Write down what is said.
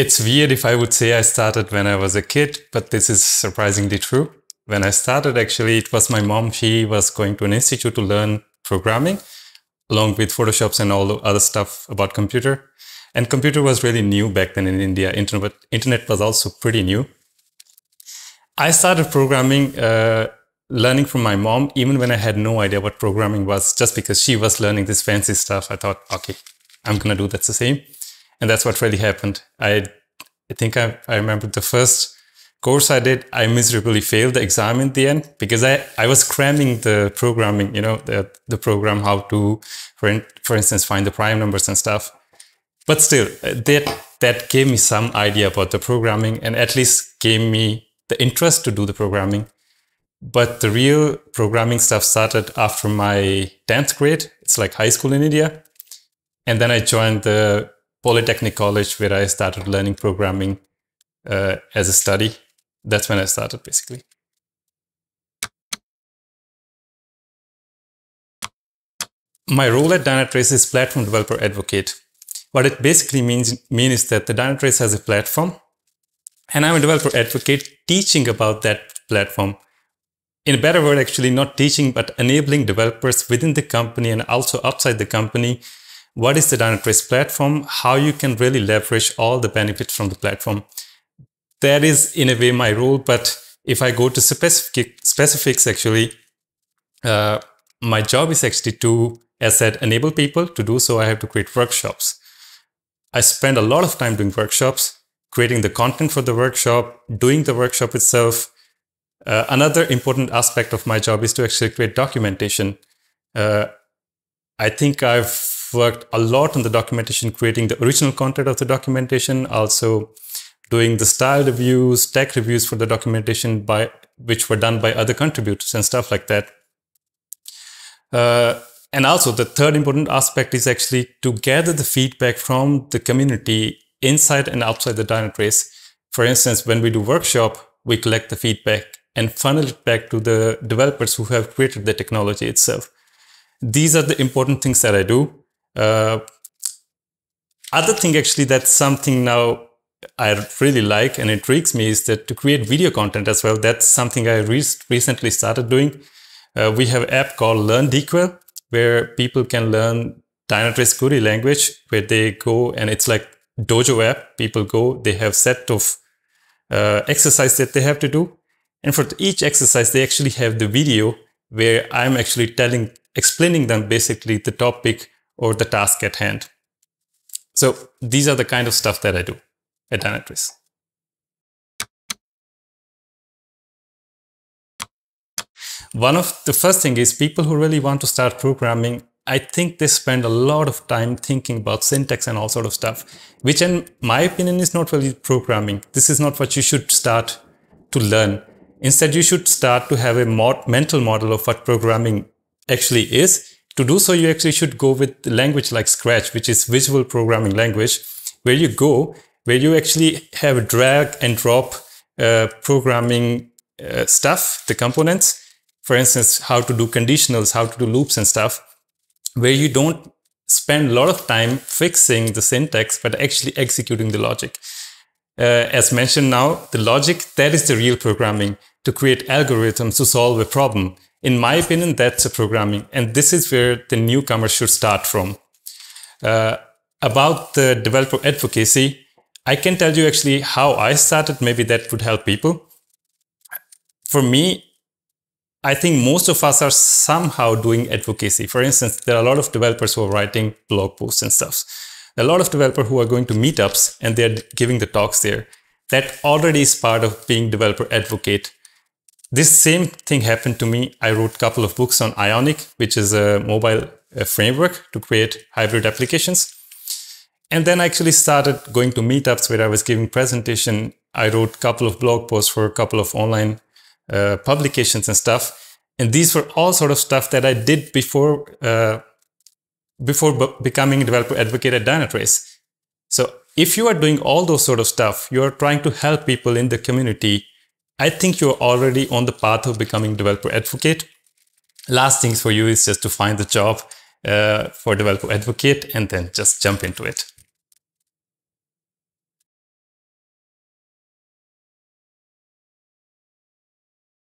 It's weird if I would say I started when I was a kid, but this is surprisingly true. When I started, actually, it was my mom. She was going to an institute to learn programming along with Photoshops and all the other stuff about computer. And computer was really new back then in India. Internet, internet was also pretty new. I started programming, uh, learning from my mom, even when I had no idea what programming was, just because she was learning this fancy stuff. I thought, okay, I'm going to do that the same. And that's what really happened. I, I think I, I remember the first course I did, I miserably failed the exam in the end because I, I was cramming the programming, you know, the, the program, how to, for, in, for instance, find the prime numbers and stuff. But still, uh, that, that gave me some idea about the programming and at least gave me the interest to do the programming. But the real programming stuff started after my 10th grade. It's like high school in India. And then I joined the Polytechnic College where I started learning programming uh, as a study that's when I started basically. My role at Dynatrace is platform developer advocate. What it basically means, mean is that the Dynatrace has a platform and I'm a developer advocate teaching about that platform. In a better word, actually not teaching, but enabling developers within the company and also outside the company. What is the Dynatrace platform? How you can really leverage all the benefits from the platform that is in a way my role. But if I go to specific specifics, actually, uh, my job is actually to, as I said, enable people to do so. I have to create workshops. I spend a lot of time doing workshops, creating the content for the workshop, doing the workshop itself. Uh, another important aspect of my job is to actually create documentation. Uh, I think I've worked a lot on the documentation, creating the original content of the documentation, also doing the style reviews, tech reviews for the documentation by which were done by other contributors and stuff like that. Uh, and also the third important aspect is actually to gather the feedback from the community inside and outside the Dynatrace. For instance, when we do workshop, we collect the feedback and funnel it back to the developers who have created the technology itself. These are the important things that I do. Uh, other thing actually that's something now I really like and intrigues me is that to create video content as well. That's something I re recently started doing. Uh, we have an app called Learn DQL where people can learn Dynatrace query language where they go and it's like Dojo app. People go, they have set of uh, exercise that they have to do. And for each exercise, they actually have the video where I'm actually telling, explaining them basically the topic or the task at hand. So these are the kind of stuff that I do at Dynatrace. One of the first thing is people who really want to start programming, I think they spend a lot of time thinking about syntax and all sort of stuff, which in my opinion is not really programming. This is not what you should start to learn. Instead, you should start to have a mod mental model of what programming actually is. To do so, you actually should go with language like Scratch, which is visual programming language, where you go where you actually have a drag and drop uh, programming uh, stuff, the components. For instance, how to do conditionals, how to do loops and stuff, where you don't spend a lot of time fixing the syntax, but actually executing the logic. Uh, as mentioned now, the logic, that is the real programming to create algorithms to solve a problem. In my opinion, that's a programming. And this is where the newcomer should start from. Uh, about the developer advocacy, I can tell you actually how I started. Maybe that would help people. For me, I think most of us are somehow doing advocacy. For instance, there are a lot of developers who are writing blog posts and stuff. A lot of developers who are going to meetups and they're giving the talks there. That already is part of being developer advocate. This same thing happened to me. I wrote a couple of books on Ionic, which is a mobile framework to create hybrid applications. And then I actually started going to meetups where I was giving presentation. I wrote a couple of blog posts for a couple of online uh, publications and stuff. And these were all sort of stuff that I did before uh, before becoming a developer advocate at Dynatrace. So if you are doing all those sort of stuff, you are trying to help people in the community. I think you're already on the path of becoming developer advocate. Last things for you is just to find the job uh, for developer advocate and then just jump into it.